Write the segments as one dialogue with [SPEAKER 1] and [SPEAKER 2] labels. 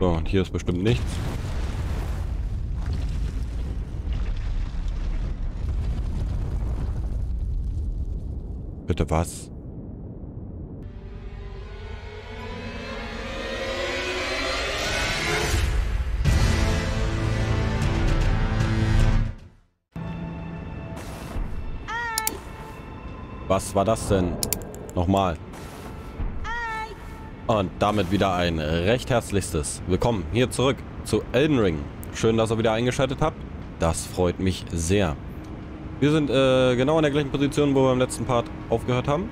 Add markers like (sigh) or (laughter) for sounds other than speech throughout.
[SPEAKER 1] So, und hier ist bestimmt nichts. Bitte was? Was war das denn? Nochmal. Und damit wieder ein recht herzlichstes Willkommen hier zurück zu Elden Ring. Schön, dass ihr wieder eingeschaltet habt. Das freut mich sehr. Wir sind äh, genau in der gleichen Position, wo wir im letzten Part aufgehört haben.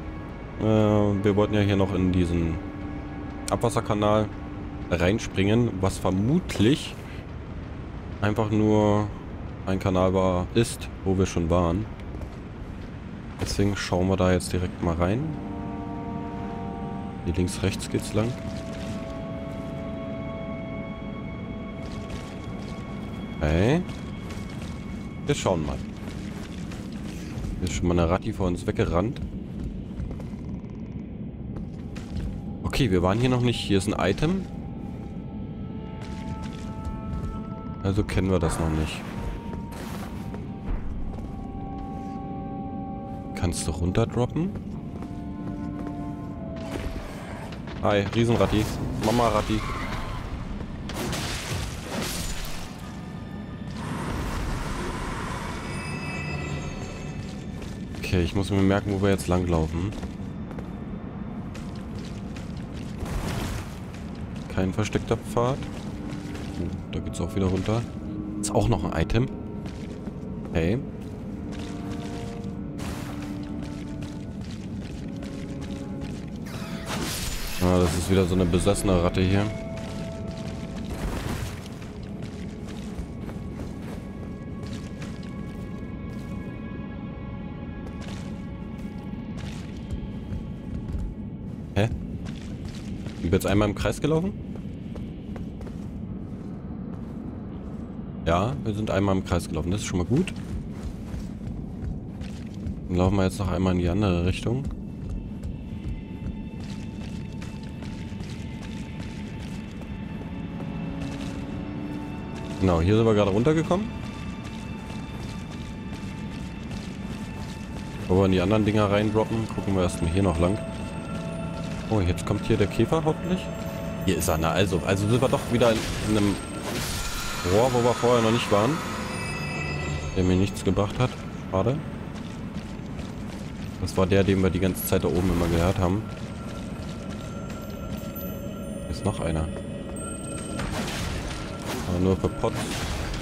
[SPEAKER 1] Äh, wir wollten ja hier noch in diesen Abwasserkanal reinspringen, was vermutlich einfach nur ein Kanal war, ist, wo wir schon waren. Deswegen schauen wir da jetzt direkt mal rein. Hier links, rechts geht's lang. Okay. Wir schauen mal. Hier ist schon mal eine Ratti vor uns weggerannt. Okay, wir waren hier noch nicht. Hier ist ein Item. Also kennen wir das noch nicht. Kannst du runterdroppen? Hi, Riesenratti. Mama Ratti. Okay, ich muss mir merken, wo wir jetzt langlaufen. Kein versteckter Pfad. Oh, da geht's auch wieder runter. Ist auch noch ein Item. Hey. Ah, das ist wieder so eine besessene Ratte hier. Hä? Sind wir jetzt einmal im Kreis gelaufen? Ja, wir sind einmal im Kreis gelaufen. Das ist schon mal gut. Dann laufen wir jetzt noch einmal in die andere Richtung. Genau, hier sind wir gerade runtergekommen. Bevor wir in die anderen Dinger reindroppen, gucken wir erstmal hier noch lang. Oh, jetzt kommt hier der Käfer hoffentlich. Hier ist er, na also. Also sind wir doch wieder in, in einem Rohr, wo wir vorher noch nicht waren. Der mir nichts gebracht hat. Schade. Das war der, den wir die ganze Zeit da oben immer gehört haben. Ist noch einer. Aber nur für Pots.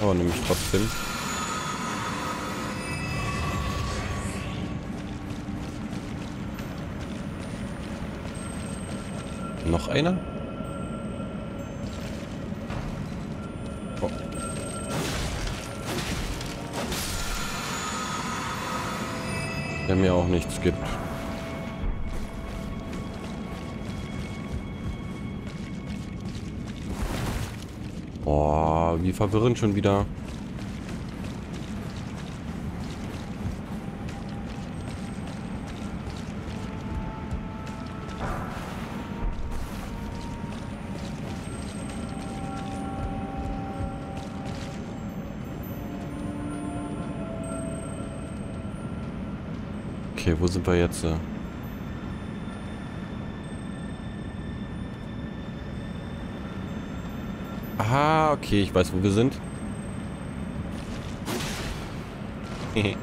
[SPEAKER 1] Aber nämlich trotzdem. Noch einer? Oh. Der mir auch nichts gibt. Verwirrend schon wieder. Okay, wo sind wir jetzt? Aha, okay, ich weiß, wo wir sind. (laughs)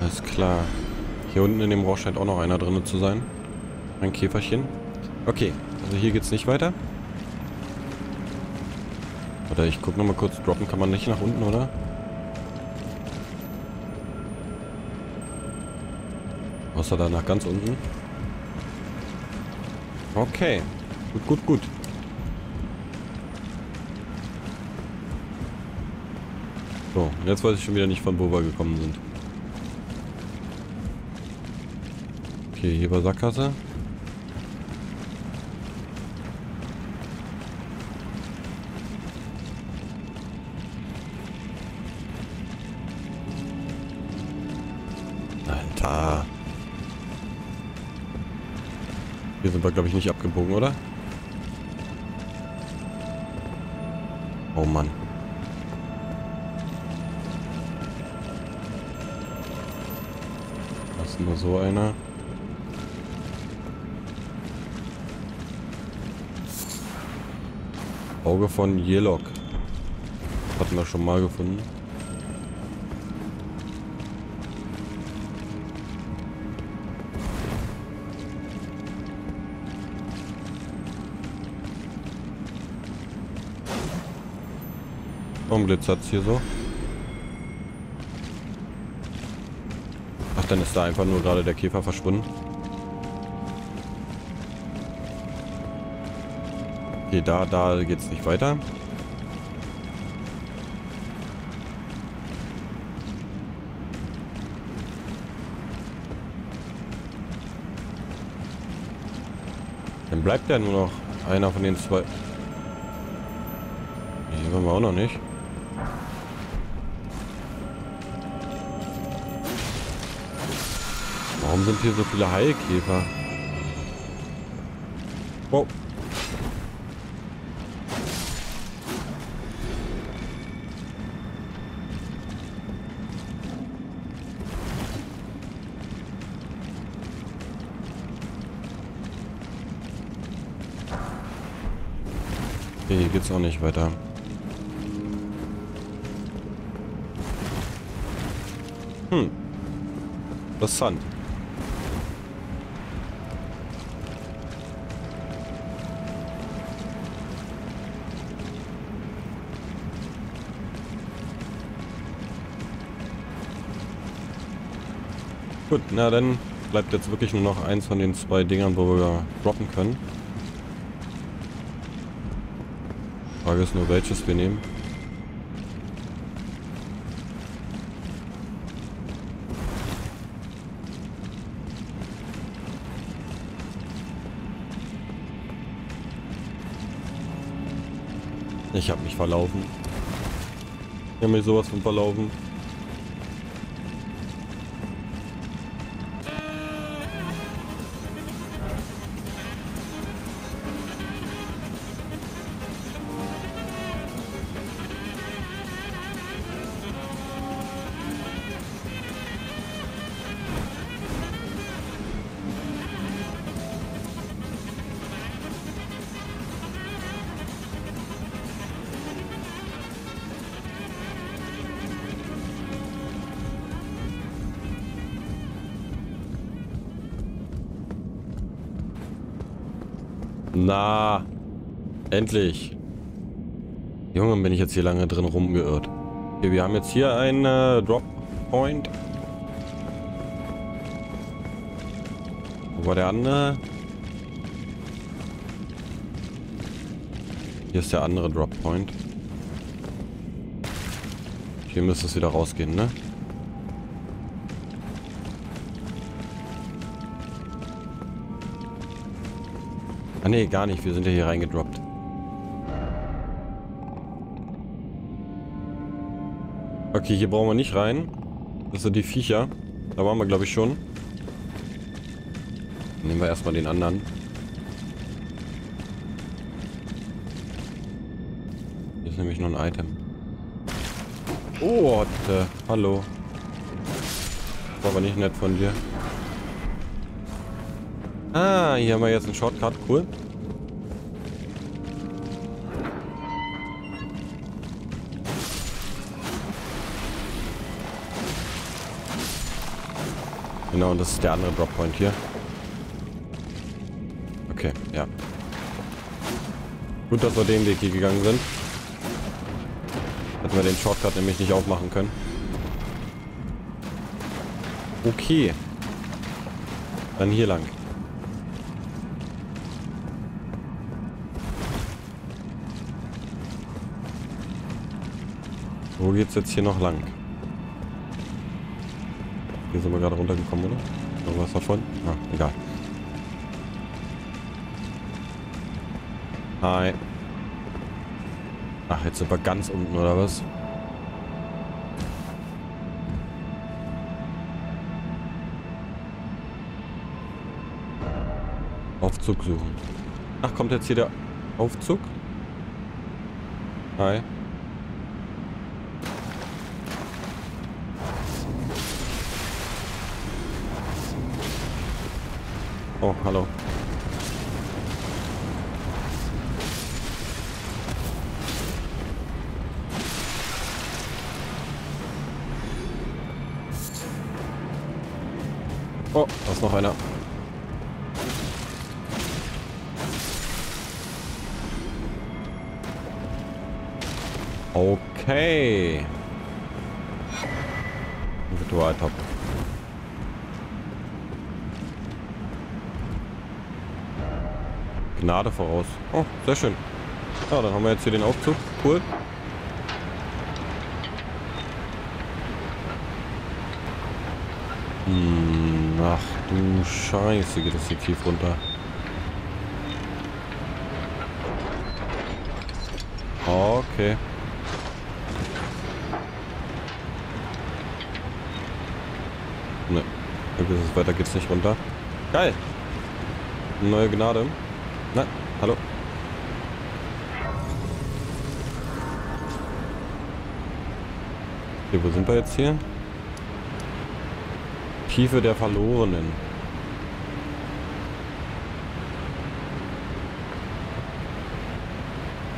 [SPEAKER 1] Alles klar. Hier unten in dem Rohr scheint auch noch einer drin zu sein. Ein Käferchen. Okay, also hier geht's nicht weiter. Warte, ich guck noch mal kurz. Droppen kann man nicht nach unten, oder? Außer da nach ganz unten. Okay. Gut, gut, gut. So, jetzt weiß ich schon wieder nicht, von wo wir gekommen sind. Okay, hier war Sackgasse. Hier sind wir, glaube ich, nicht abgebogen, oder? Oh Mann. Das ist nur so einer. Auge von Yellock. Hatten wir schon mal gefunden. Warum glitzert es hier so? Ach, dann ist da einfach nur gerade der Käfer verschwunden. Okay, da, da geht's nicht weiter. Dann bleibt ja nur noch einer von den zwei. Hier waren wir auch noch nicht. Warum sind hier so viele Heilkäfer? Wow. Okay, hier geht's auch nicht weiter. Hm. Interessant. Gut, na dann bleibt jetzt wirklich nur noch eins von den zwei Dingern, wo wir droppen können. Frage ist nur, welches wir nehmen. Ich habe mich verlaufen. Ich habe mich sowas von verlaufen. Na, endlich. Junge, bin ich jetzt hier lange drin rumgeirrt. Okay, wir haben jetzt hier einen äh, Drop Point. Wo war der andere? Hier ist der andere Drop Point. Hier müsste es wieder rausgehen, ne? Ah ne, gar nicht. Wir sind ja hier reingedroppt. Okay, hier brauchen wir nicht rein. Das sind die Viecher. Da waren wir, glaube ich, schon. Nehmen wir erstmal den anderen. Hier ist nämlich noch ein Item. Oh, äh, hallo. War aber nicht nett von dir. Ah, hier haben wir jetzt einen Shortcut. Cool. Genau, und das ist der andere Droppoint hier. Okay, ja. Gut, dass wir den Weg hier gegangen sind. Hätten wir den Shortcut nämlich nicht aufmachen können. Okay. Dann hier lang. Wo geht's jetzt hier noch lang? Hier sind wir gerade runtergekommen, oder? Noch was davon? Ah, egal. Hi. Ach, jetzt sind wir ganz unten, oder was? Aufzug suchen. Ach, kommt jetzt hier der Aufzug? Hi. Oh, hallo. Oh, da ist noch einer. Okay. Ritualtop. Gnade voraus. Oh, sehr schön. Ja, dann haben wir jetzt hier den Aufzug. Cool. Hm, ach du Scheiße, geht das hier tief runter. Okay. Ne, weiter geht's nicht runter. Geil. Neue Gnade. Na, hallo. Okay, wo sind wir jetzt hier? Tiefe der Verlorenen.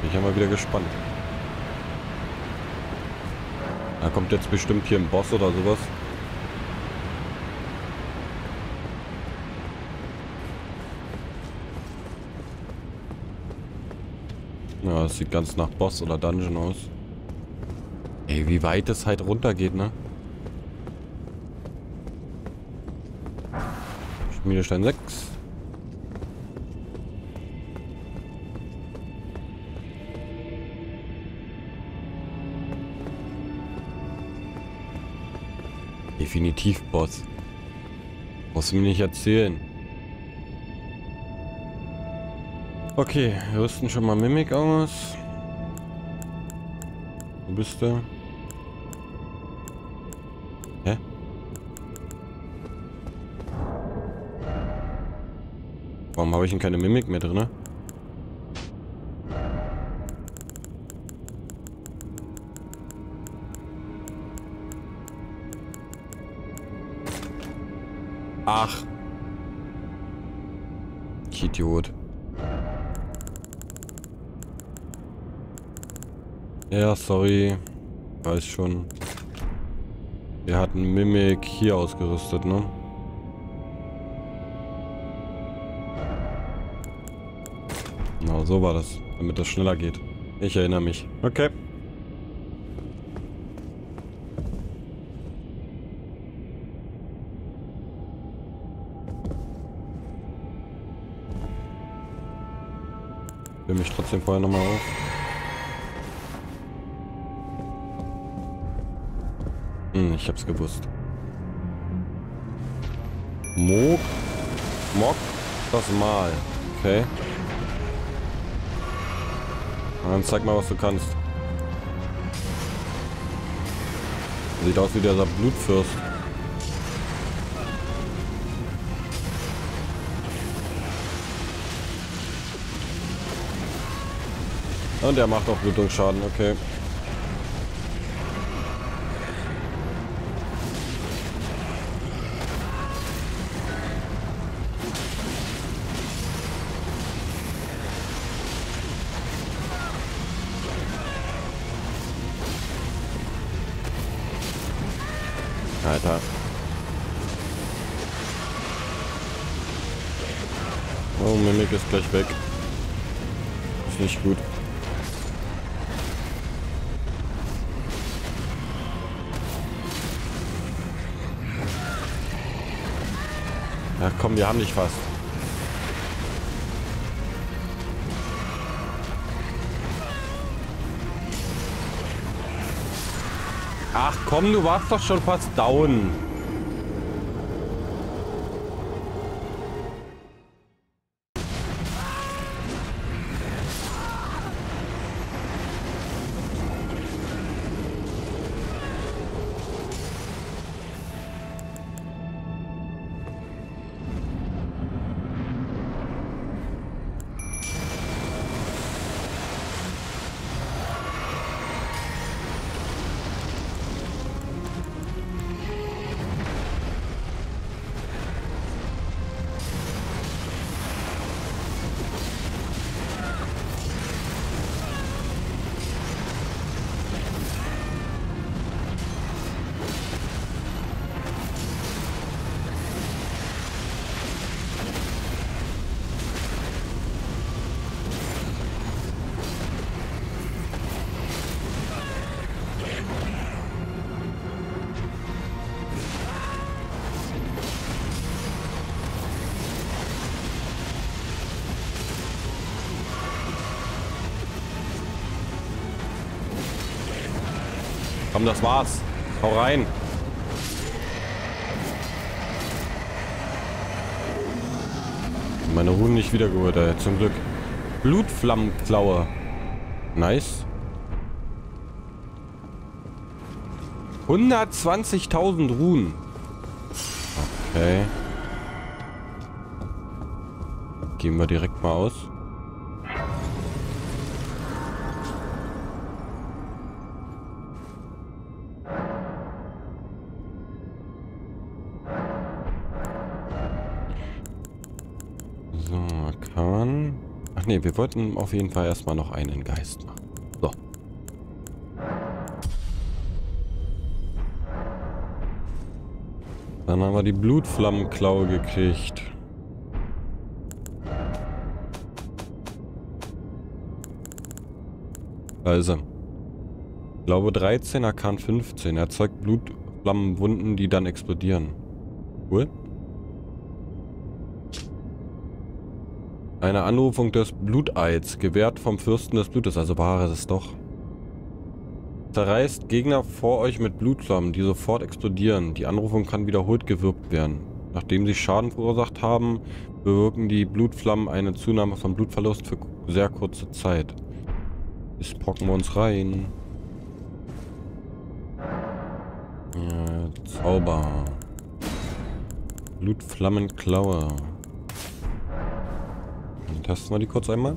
[SPEAKER 1] Bin ich ja mal wieder gespannt. Da kommt jetzt bestimmt hier ein Boss oder sowas. Das sieht ganz nach Boss oder Dungeon aus. Ey, wie weit es halt runter geht, ne? Schmiedestein 6. Definitiv Boss. Muss mir nicht erzählen. Okay, rüsten schon mal Mimik aus. Wo bist du? Hä? Warum habe ich denn keine Mimik mehr drin? Ach. Idiot. Ja, sorry. Weiß schon. Wir hatten Mimik hier ausgerüstet, ne? Genau, so war das. Damit das schneller geht. Ich erinnere mich. Okay. Will mich trotzdem vorher nochmal auf. Hm, ich hab's gewusst. Mog. Mock das Mal. Okay. Dann zeig mal, was du kannst. Sieht aus wie dieser Blutfürst. Und der macht auch Blutungsschaden, okay. Ist gleich weg. Ist nicht gut. Ja komm, wir haben dich fast. Ach komm, du warst doch schon fast down. Komm, das war's. Hau rein. Meine Ruhen nicht wiedergeholt, ey. Zum Glück. Blutflammenklaue. Nice. 120.000 Ruhen. Okay. Gehen wir direkt mal aus. Ach nee, wir wollten auf jeden Fall erstmal noch einen Geist machen. So. Dann haben wir die Blutflammenklaue gekriegt. Also. Ich glaube 13, er kann 15. Erzeugt Blutflammenwunden, die dann explodieren. Cool. Eine Anrufung des Bluteids, gewährt vom Fürsten des Blutes, also war es doch. Zerreißt Gegner vor euch mit Blutflammen, die sofort explodieren. Die Anrufung kann wiederholt gewirkt werden. Nachdem sie Schaden verursacht haben, bewirken die Blutflammen eine Zunahme von Blutverlust für sehr kurze Zeit. Jetzt pocken wir uns rein. Ja, Zauber. Blutflammenklaue. Dann testen wir die kurz einmal.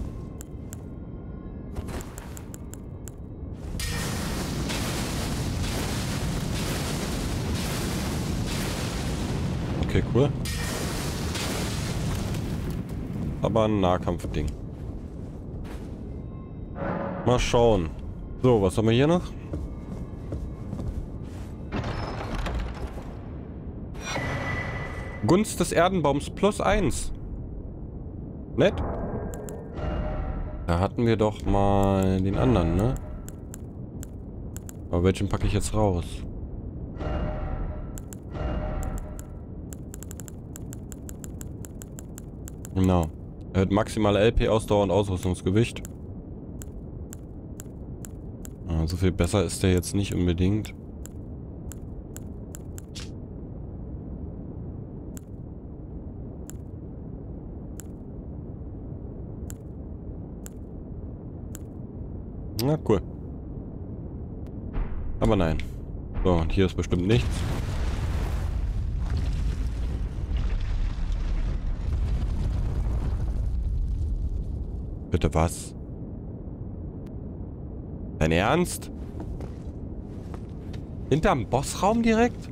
[SPEAKER 1] Okay, cool. Aber ein Nahkampfding. Mal schauen. So, was haben wir hier noch? Gunst des Erdenbaums plus eins. Nett. Da hatten wir doch mal den anderen, ne? Aber welchen packe ich jetzt raus? Genau. Erhöht maximale LP-Ausdauer und Ausrüstungsgewicht. Ja, so viel besser ist der jetzt nicht unbedingt. Na, cool. Aber nein. So, und hier ist bestimmt nichts. Bitte was? Dein Ernst? Hinterm Bossraum direkt?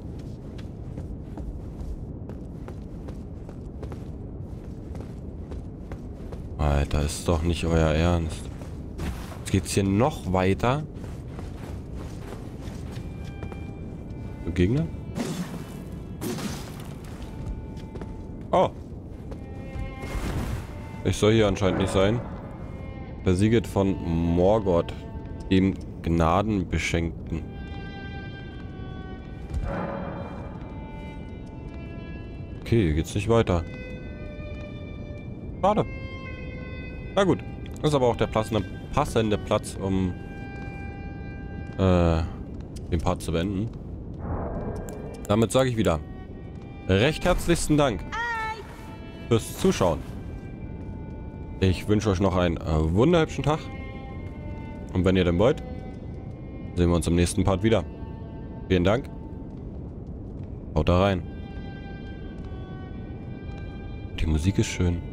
[SPEAKER 1] Alter, ist doch nicht euer Ernst. Jetzt geht's hier noch weiter. Gegner? Oh. Ich soll hier anscheinend nicht sein. Versiegelt von Morgoth, dem Gnadenbeschenkten. Okay, hier geht's nicht weiter. Schade. Na gut. Das ist aber auch der passende, passende Platz, um äh, den Part zu beenden. Damit sage ich wieder recht herzlichsten Dank fürs Zuschauen. Ich wünsche euch noch einen äh, wunderhübschen Tag. Und wenn ihr denn wollt, sehen wir uns im nächsten Part wieder. Vielen Dank. Haut da rein. Die Musik ist schön.